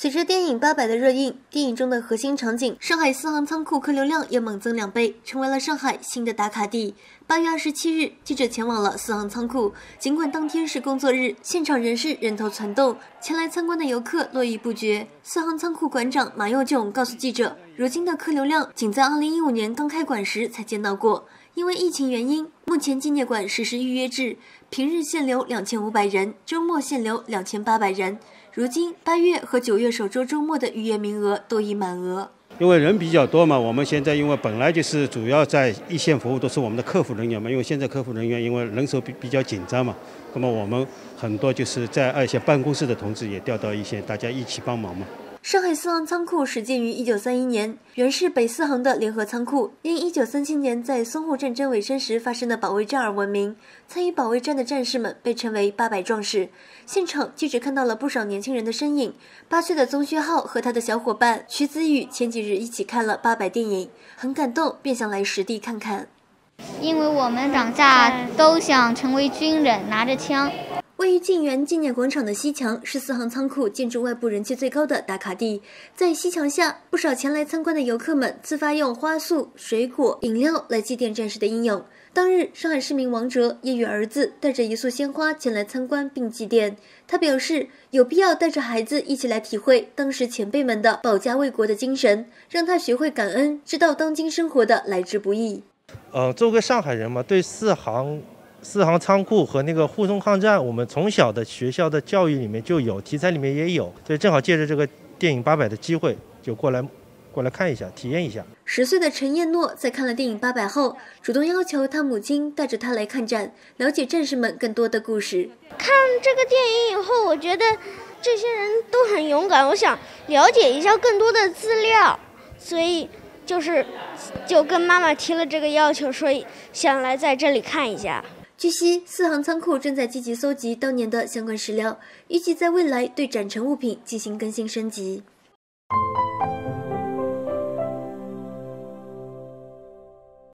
随着电影《八佰》的热映，电影中的核心场景上海四行仓库客流量也猛增两倍，成为了上海新的打卡地。八月二十七日，记者前往了四行仓库，尽管当天是工作日，现场仍是人头攒动，前来参观的游客络绎不绝。四行仓库馆长马佑炯告诉记者，如今的客流量仅在二零一五年刚开馆时才见到过。因为疫情原因，目前纪念馆实施预约制，平日限流两千五百人，周末限流两千八百人。如今八月和九月首周周末的预约名额都已满额。因为人比较多嘛，我们现在因为本来就是主要在一线服务都是我们的客服人员嘛，因为现在客服人员因为人手比比较紧张嘛，那么我们很多就是在二线办公室的同志也调到一线，大家一起帮忙嘛。上海四行仓库始建于一九三一年，原是北四行的联合仓库，因一九三七年在淞沪战争尾声时发生的保卫战而闻名。参与保卫战的战士们被称为“八百壮士”。现场记者看到了不少年轻人的身影。八岁的宗薛浩和他的小伙伴徐子宇前几日一起看了《八百》电影，很感动，便想来实地看看。因为我们长大都想成为军人，拿着枪。位于晋源纪念广场的西墙是四行仓库建筑外部人气最高的打卡地。在西墙下，不少前来参观的游客们自发用花束、水果、饮料来祭奠战士的英勇。当日，上海市民王哲也与儿子带着一束鲜花前来参观并祭奠。他表示，有必要带着孩子一起来体会当时前辈们的保家卫国的精神，让他学会感恩，知道当今生活的来之不易。呃，作为上海人嘛，对四行。四行仓库和那个沪中抗战，我们从小的学校的教育里面就有，题材里面也有，所以正好借着这个电影《八佰》的机会，就过来过来看一下，体验一下。十岁的陈彦诺在看了电影《八佰》后，主动要求他母亲带着他来看展，了解战士们更多的故事。看这个电影以后，我觉得这些人都很勇敢，我想了解一下更多的资料，所以就是就跟妈妈提了这个要求，说想来在这里看一下。据悉，四行仓库正在积极搜集当年的相关史料，预计在未来对展陈物品进行更新升级。